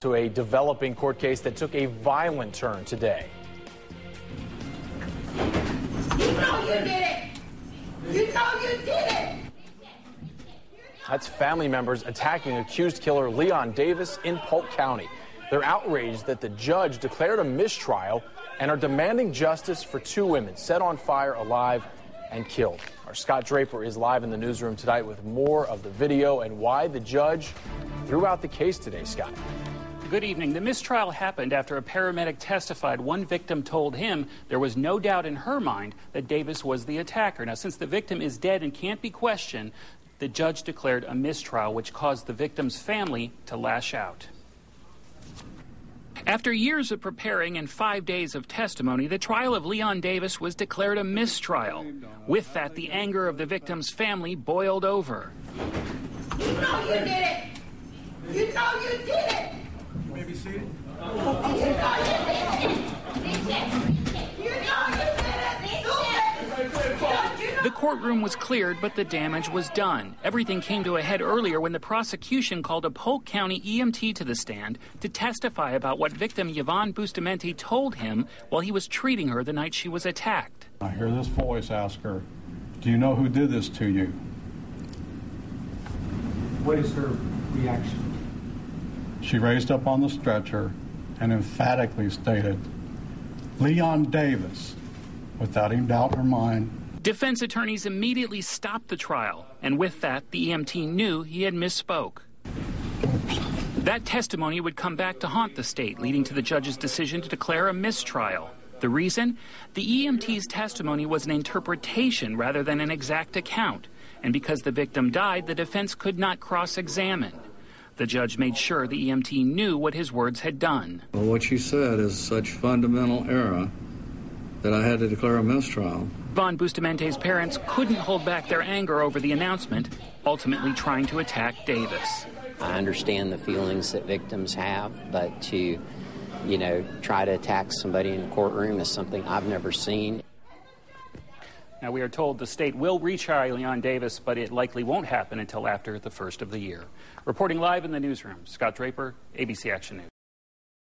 to a developing court case that took a violent turn today. You know you did it. You know you did it. That's family members attacking accused killer Leon Davis in Polk County. They're outraged that the judge declared a mistrial and are demanding justice for two women set on fire alive and killed. Our Scott Draper is live in the newsroom tonight with more of the video and why the judge threw out the case today, Scott. Good evening. The mistrial happened after a paramedic testified one victim told him there was no doubt in her mind that Davis was the attacker. Now, since the victim is dead and can't be questioned, the judge declared a mistrial, which caused the victim's family to lash out. After years of preparing and five days of testimony, the trial of Leon Davis was declared a mistrial. With that, the anger of the victim's family boiled over. You know you did it. Courtroom was cleared, but the damage was done. Everything came to a head earlier when the prosecution called a Polk County EMT to the stand to testify about what victim Yvonne Bustamante told him while he was treating her the night she was attacked. I hear this voice ask her, Do you know who did this to you? What is her reaction? She raised up on the stretcher and emphatically stated, Leon Davis, without any doubt in her mind. Defense attorneys immediately stopped the trial, and with that, the EMT knew he had misspoke. That testimony would come back to haunt the state, leading to the judge's decision to declare a mistrial. The reason? The EMT's testimony was an interpretation rather than an exact account, and because the victim died, the defense could not cross examine. The judge made sure the EMT knew what his words had done. Well, what you said is such fundamental error that I had to declare a mistrial. Yvonne Bustamante's parents couldn't hold back their anger over the announcement, ultimately trying to attack Davis. I understand the feelings that victims have, but to, you know, try to attack somebody in a courtroom is something I've never seen. Now, we are told the state will retry Leon Davis, but it likely won't happen until after the first of the year. Reporting live in the newsroom, Scott Draper, ABC Action News.